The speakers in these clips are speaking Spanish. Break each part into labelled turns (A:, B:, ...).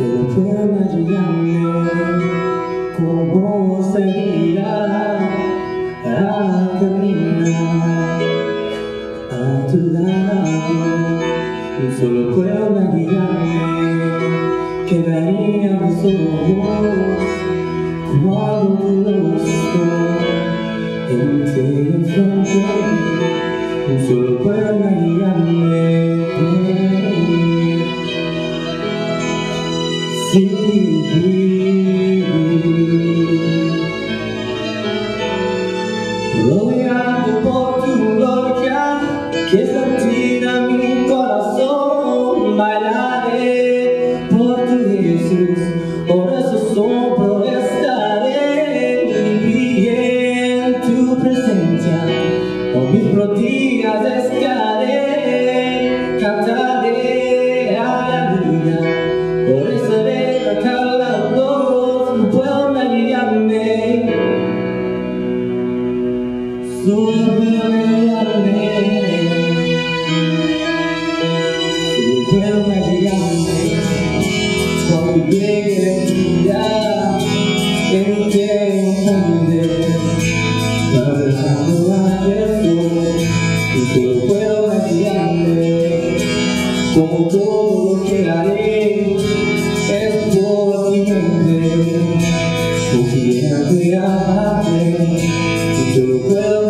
A: pela pena de amor, como seria a caminhar a tu lado, solo puedo imaginarme, quedaríamos solos como algo luz, entre los ojos. Rodeado por tu gloria, que sentirá mi corazón, bailaré por tu Jesús, por eso soplo estaré, en tu presencia, con mis rodillas estaré, puedo imaginarme Cuando llegue el día En que encontraré Abrazando a Jesús Y solo Como todo lo que haré Es por ti mente puedo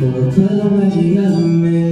A: 心と間違う